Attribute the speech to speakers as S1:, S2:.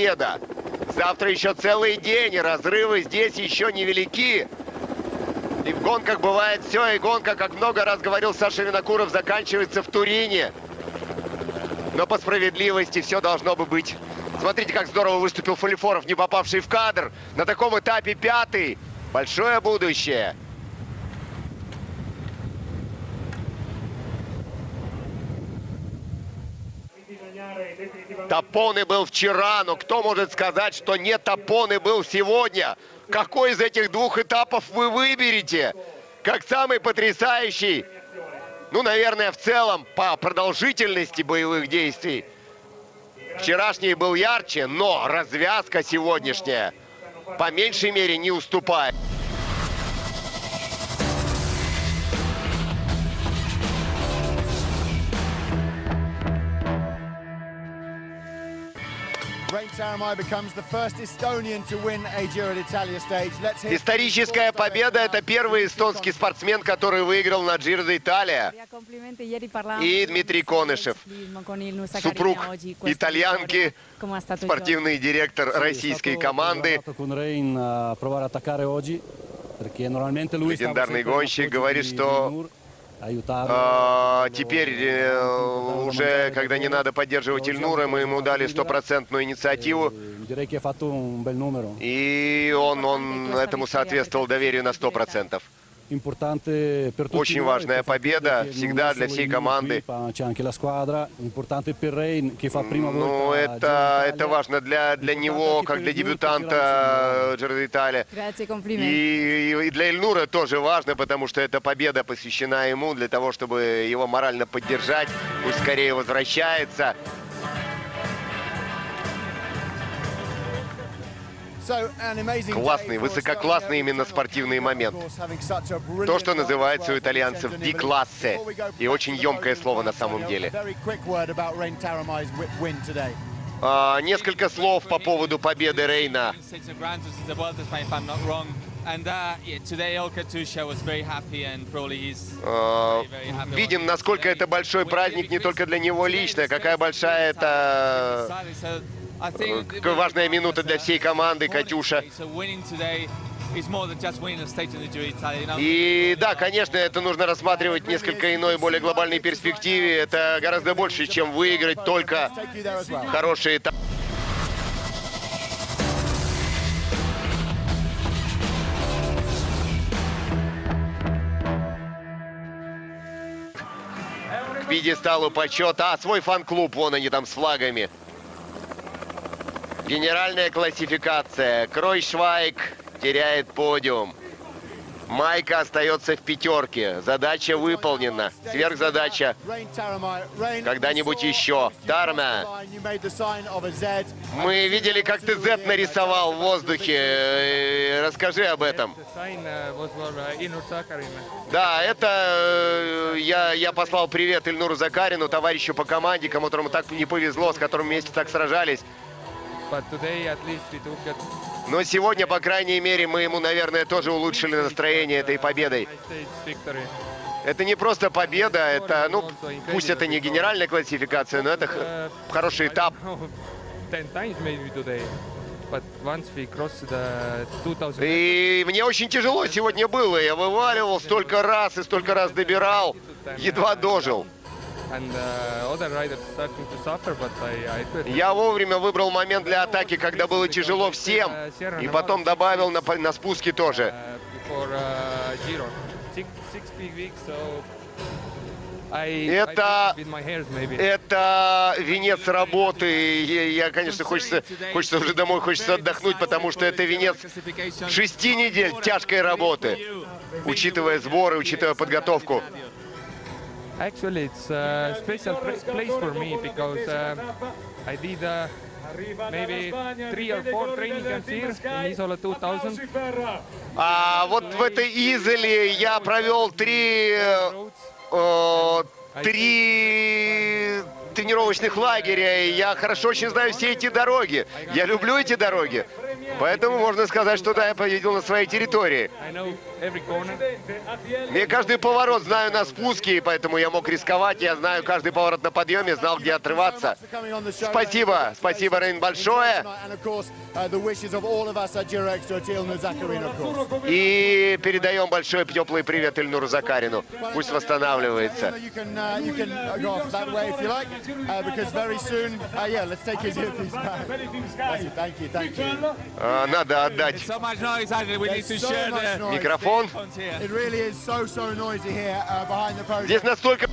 S1: победа. Завтра еще целый день, и разрывы здесь еще невелики. И в гонках бывает все, и гонка, как много раз говорил Саша Винокуров, заканчивается в Турине. Но по справедливости все должно бы быть. Смотрите, как здорово выступил Фалифоров, не попавший в кадр. На таком этапе пятый. Большое будущее. Топоны был вчера, но кто может сказать, что не Топоны был сегодня? Какой из этих двух этапов вы выберете? Как самый потрясающий? Ну, наверное, в целом по продолжительности боевых действий. Вчерашний был ярче, но развязка сегодняшняя по меньшей мере не уступает. Историческая победа – это первый эстонский спортсмен, который выиграл на Джиро де Италия. И Дмитрий Конышев, супруг итальянки, спортивный директор российской команды. Легендарный гонщик говорит, что а, теперь э, уже, когда не надо поддерживать Ильнура, мы ему дали стопроцентную инициативу. И он, он этому соответствовал доверию на сто процентов. Очень важная победа всегда для всей команды. Ну, это, это важно для, для него, как для дебютанта Джерда Италия. И, и для Эльнура тоже важно, потому что эта победа посвящена ему для того, чтобы его морально поддержать. Пусть скорее возвращается. Классный, высококлассный именно спортивный момент. То, что называется у итальянцев «ди-классе». И очень емкое слово на самом деле. А, несколько слов по поводу победы Рейна. Видим, насколько это большой праздник не только для него лично, какая большая это важная минута для всей команды, Катюша. И да, конечно, это нужно рассматривать несколько иной, более глобальной перспективе. Это гораздо больше, чем выиграть только хорошие этапы. пьедесталу почета. А, свой фан-клуб, вон они там с флагами. Генеральная классификация. Кройшвайк теряет подиум. Майка остается в пятерке. Задача выполнена. Сверхзадача. Когда-нибудь еще. Тарма. Мы видели, как ты Z нарисовал в воздухе. Э, расскажи об этом. Да, это э, я, я послал привет Ильнуру Закарину, товарищу по команде, кому-то так не повезло, с которым вместе так сражались. Но сегодня, по крайней мере, мы ему, наверное, тоже улучшили настроение этой победой. Это не просто победа, это, ну, пусть это не генеральная классификация, но это хороший этап. И мне очень тяжело сегодня было. Я вываливал столько раз и столько раз добирал. Едва дожил. Я вовремя выбрал момент для атаки, когда было тяжело всем, и потом добавил на, на спуске тоже. Это, это венец работы. Я, конечно, хочется, хочется уже домой, хочется отдохнуть, потому что это венец шести недель тяжкой работы, учитывая сборы, учитывая подготовку.
S2: Actually, it's a special place for me because uh, I did uh, maybe three or four training camps here in Isola 2000.
S1: А вот в этой Изоле я провел три, э, три тренировочных лагеря, и я хорошо очень знаю все эти дороги. Я люблю эти дороги. Поэтому можно сказать, что да, я победил на своей территории. Я каждый поворот знаю на спуске, и поэтому я мог рисковать. Я знаю каждый поворот на подъеме, знал, где отрываться. Спасибо, спасибо, Рейн, большое. И передаем большой теплый привет Ильнуру Закарину. Пусть восстанавливается.
S3: Uh, uh, uh, uh.
S1: А, Надо отдать микрофон.
S3: uh.
S1: Здесь настолько